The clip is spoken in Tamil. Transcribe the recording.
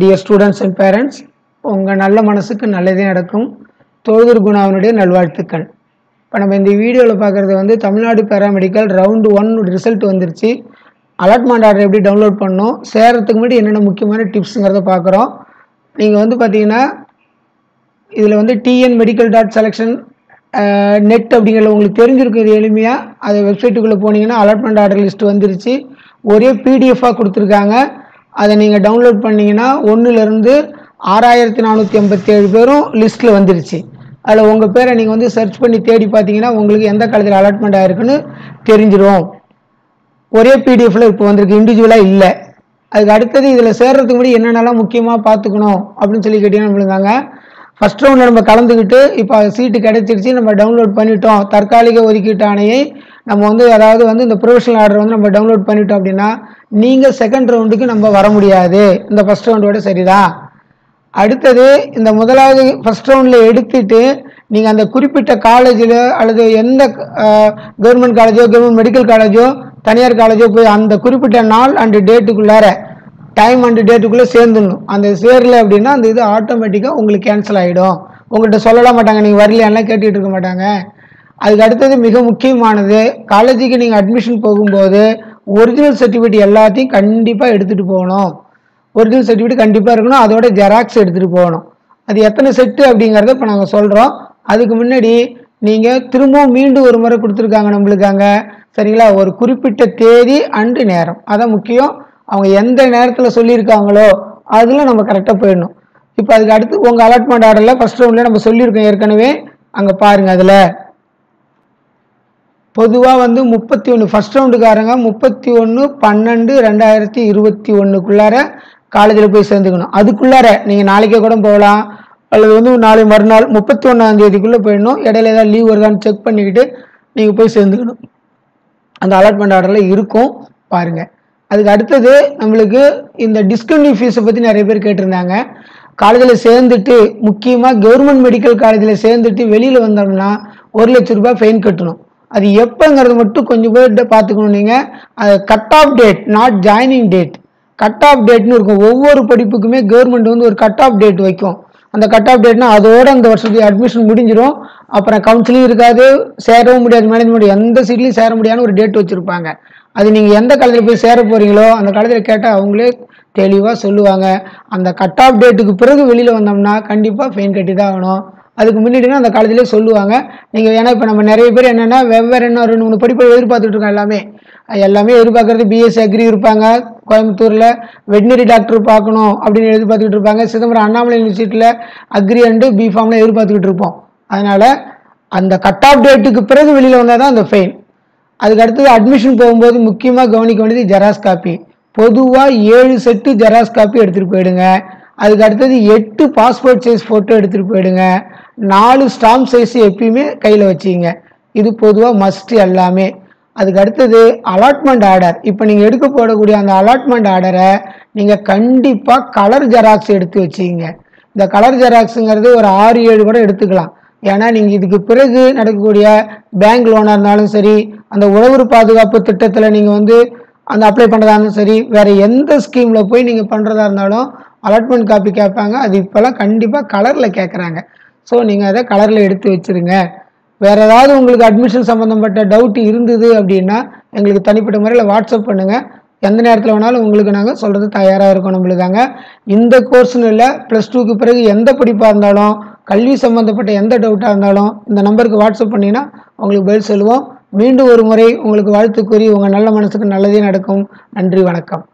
டியர் ஸ்டூடெண்ட்ஸ் அண்ட் பேரண்ட்ஸ் உங்கள் நல்ல மனசுக்கு நல்லதே நடக்கும். தொழுதூர் குணாவினுடைய நல்வாழ்த்துக்கள். இப்போ நம்ம இந்த வீடியோவில் பார்க்குறது வந்து Tamil Nadu paramedical round one result வந்துருச்சு. அலாட்மெண்ட் ஆர்டர் எப்படி டவுன்லோட் பண்ணோம் சேரத்துக்கு முன்னாடி என்னென்ன முக்கியமான டிப்ஸுங்கிறத பார்க்குறோம் நீங்கள் வந்து பார்த்தீங்கன்னா இதில் வந்து TN medical dot selection net அப்படிங்கிறது உங்களுக்கு தெரிஞ்சிருக்கும் இது எளிமையாக அது வெப்சைட்டுக்குள்ளே போனீங்கன்னா அலாட்மெண்ட் ஆர்டர் லிஸ்ட் வந்துருச்சு. ஒரே பிடிஎஃபாக கொடுத்துருக்காங்க. அதை நீங்கள் டவுன்லோட் பண்ணிங்கன்னா ஒன்றுலேருந்து ஆறாயிரத்தி நானூற்றி ஐம்பத்தி ஏழு பேரும் லிஸ்ட்டில் வந்துருச்சு. அதில் உங்கள் பேரை நீங்கள் வந்து சர்ச் பண்ணி தேடி பார்த்தீங்கன்னா உங்களுக்கு எந்த காலத்தில் அலாட்மெண்ட் ஆயிருக்குன்னு தெரிஞ்சிடும் ஒரே பிடிஎஃப்பில் இப்போ வந்திருக்கு இண்டிவிஜுவலாக இல்லை. அதுக்கு அடுத்தது இதில் சேர்றதுக்கு முன்னாடி என்னென்னலாம் முக்கியமாக பார்த்துக்கணும் அப்படின்னு சொல்லி கேட்டிங்கன்னா விழுந்தாங்க ஃபஸ்ட் ரவுண்டில் நம்ம கலந்துக்கிட்டு இப்போ சீட்டு கிடைச்சிருச்சு நம்ம டவுன்லோட் பண்ணிட்டோம். தற்காலிக ஒதுக்கீட்டு ஆணையை நம்ம வந்து அதாவது வந்து இந்த ப்ரொஃபஷனல் ஆர்டர் வந்து நம்ம டவுன்லோட் பண்ணிட்டோம் அப்படின்னா நீங்கள் செகண்ட் ரவுண்டுக்கு நம்ம வர முடியாது. இந்த ஃபர்ஸ்ட் ரவுண்டோட சரிதான் அடுத்தது இந்த முதலாவது ஃபர்ஸ்ட் ரவுண்டில் எடுத்துட்டு நீங்கள் அந்த குறிப்பிட்ட காலேஜில் அல்லது எந்த கவர்மெண்ட் காலேஜோ கவர்மெண்ட் மெடிக்கல் காலேஜோ தனியார் காலேஜோ போய் அந்த குறிப்பிட்ட நாள் அண்டு டேட்டுக்குள்ளார டைம் அண்டு டேட்டுக்குள்ளே சேர்ந்துடணும். அந்த சேரல அப்படின்னா அந்த இது ஆட்டோமேட்டிக்காக உங்களுக்கு கேன்சல் ஆகிடும் உங்கள்கிட்ட சொல்லலாம் மாட்டாங்க நீங்கள் வரலையான்லாம் கேட்டுக்கிட்டு இருக்க மாட்டாங்க. அதுக்கு அடுத்தது மிக முக்கியமானது காலேஜுக்கு நீங்கள் அட்மிஷன் போகும்போது ஒரிஜினல் சர்டிஃபிகேட் எல்லாத்தையும் கண்டிப்பாக எடுத்துகிட்டு போகணும். ஒரிஜினல் சர்டிஃபிகேட் கண்டிப்பாக இருக்கணும். அதோட ஜெராக்ஸ் எடுத்துகிட்டு போகணும். அது எத்தனை செட்டு அப்படிங்கிறத இப்போ நாங்கள் சொல்கிறோம் அதுக்கு முன்னாடி நீங்கள் திரும்பவும் மீண்டும் ஒரு முறை கொடுத்துருக்காங்க நம்மளுக்காங்க சரிங்களா? ஒரு குறிப்பிட்ட தேதி அண்டு நேரம். அதான் முக்கியம். அவங்க எந்த நேரத்தில் சொல்லியிருக்காங்களோ அதில் நம்ம கரெக்டாக போயிடணும். இப்போ அதுக்கு அடுத்து உங்கள் அலாட்மெண்ட் ஆர்டரில் ஃபஸ்ட் ரவுண்டில் நம்ம சொல்லியிருக்கோம் ஏற்கனவே. அங்கே பாருங்கள் அதில். பொதுவாக வந்து முப்பத்தி ஒன்று ஃபஸ்ட் ரவுண்டுக்காரங்க முப்பத்தி ஒன்று பன்னெண்டு ரெண்டாயிரத்தி இருபத்தி ஒன்றுக்குள்ளார காலேஜில் போய் சேர்ந்துக்கணும். அதுக்குள்ளார நீங்கள் நாளைக்கே கூட போகலாம். அல்லது வந்து நாளை மறுநாள் முப்பத்தி ஒன்றாம் தேதிக்குள்ளே போயிடணும். இடையில ஏதாவது லீவ் வருதான்னு செக் பண்ணிக்கிட்டு நீங்கள் போய் சேர்ந்துக்கணும். அந்த அலாட்மெண்ட் ஆர்டரில் இருக்கும் பாருங்கள் அதுக்கு அடுத்தது நம்மளுக்கு இந்த டிஸ்கண்டியூ ஃபீஸை பற்றி நிறைய பேர் கேட்டிருந்தாங்க. காலேஜில் சேர்ந்துட்டு முக்கியமாக கவர்மெண்ட் மெடிக்கல் காலேஜில் சேர்ந்துட்டு வெளியில் வந்தோம்னா ஒரு லட்ச ரூபாய் ஃபைன் கட்டணும். அது எப்போங்கிறது மட்டும் கொஞ்சம் பேர்கிட்ட பார்த்துக்கணும் நீங்கள் அது cut off date not joining date cut off டேட்னு இருக்கும். ஒவ்வொரு படிப்புக்குமே கவர்மெண்ட் வந்து ஒரு கட் ஆஃப் டேட் வைக்கும். அந்த கட் ஆஃப் டேட்னா அதோட அந்த வருஷத்துக்கு அட்மிஷன் முடிஞ்சிடும் அப்புறம் கவுன்சிலிங் இருக்காது சேரவும் முடியாது மேனேஜ்மெண்ட் எந்த சீட்லையும் சேர முடியாதுன்னு ஒரு டேட் வச்சுருப்பாங்க. அது நீங்கள் எந்த காலத்தில் போய் சேர போகிறீங்களோ அந்த காலத்தில் கேட்டால் அவங்களே தெளிவாக சொல்லுவாங்க. அந்த கட் ஆஃப் டேட்டுக்கு பிறகு வெளியில் வந்தோம்னா கண்டிப்பாக ஃபைன் கட்டி தான் ஆகணும். அதுக்கு முன்னாடினா அந்த காலேஜ்லேயே சொல்லுவாங்க. நீங்கள் ஏன்னா இப்போ நம்ம நிறைய பேர் என்னென்னா வெவ்வேறு என்ன ரெண்டு மூணு படிப்பை எதிர்பார்த்துட்டு இருக்கோம் எல்லாமே. எல்லாமே எதிர்பார்க்கறது பிஎஸ்சி அக்ரி இருப்பாங்க. கோயம்புத்தூரில் வெட்டினரி டாக்டர் பார்க்கணும் அப்படின்னு எதிர்பார்த்துக்கிட்டு இருப்பாங்க சிதம்பரம் அண்ணாமலை யூனிவர்சிட்டியில் அக்ரி அண்டு பிஃபார்ம்லாம் எதிர்பார்த்துக்கிட்டு இருப்போம் அதனால் அந்த கட் ஆஃப் டேட்டுக்கு பிறகு வெளியில் வந்தால் தான் அந்த ஃபைன் அதுக்கு அடுத்தது அட்மிஷன் போகும்போது முக்கியமாக கவனிக்க வேண்டியது ஜெராக்ஸ் காப்பி பொதுவாக ஏழு செட்டு ஜெராக்ஸ் காப்பி எடுத்துகிட்டு போயிடுங்க. அதுக்கு அடுத்தது எட்டு பாஸ்போர்ட் சைஸ் ஃபோட்டோ எடுத்துகிட்டு போயிடுங்க. நாலு ஸ்டாம்ப் சைஸ் எப்பயுமே கையில் வச்சுங்க. இது பொதுவாக மஸ்ட் எல்லாமே. அதுக்கு அடுத்தது அலாட்மெண்ட் ஆர்டர் இப்போ நீங்கள் எடுக்க போடக்கூடிய அந்த அலாட்மெண்ட் ஆர்டரை நீங்கள் கண்டிப்பாக கலர் ஜெராக்ஸ் எடுத்து வச்சுங்க. இந்த கலர் ஜெராக்ஸுங்கிறது ஒரு ஆறு ஏழு கூட எடுத்துக்கலாம். ஏன்னா நீங்கள் இதுக்கு பிறகு நடக்கக்கூடிய பேங்க் லோனாக இருந்தாலும் சரி அந்த உழவு பாதுகாப்பு திட்டத்தில் நீங்கள் வந்து அந்த அப்ளை பண்ணுறதா இருந்தாலும் சரி வேறு எந்த ஸ்கீமில் போய் நீங்கள் பண்ணுறதா இருந்தாலும் அலாட்மெண்ட் காப்பி கேட்பாங்க. அது இப்போல்லாம் கண்டிப்பாக கலரில் கேட்குறாங்க. ஸோ நீங்கள் அதை கலரில் எடுத்து வச்சுருங்க. வேறு ஏதாவது உங்களுக்கு அட்மிஷன் சம்மந்தப்பட்ட டவுட் இருந்தது அப்படின்னா எங்களுக்கு தனிப்பட்ட முறையில் வாட்ஸ்அப் பண்ணுங்கள் எந்த நேரத்தில் வேணாலும் உங்களுக்கு நாங்கள் சொல்கிறது தயாராக இருக்கோம் நம்மளுக்காங்க. இந்த கோர்ஸ்னு இல்லை ப்ளஸ் டூக்கு பிறகு எந்த படிப்பாக இருந்தாலும் கல்வி சம்மந்தப்பட்ட எந்த டவுட்டாக இருந்தாலும் இந்த நம்பருக்கு வாட்ஸ்அப் பண்ணிங்கன்னா உங்களுக்கு பதில் சொல்லுவோம். மீண்டும் ஒரு முறை உங்களுக்கு வாழ்த்து கூறி உங்கள் நல்ல மனசுக்கு நல்லதே நடக்கும். நன்றி வணக்கம்.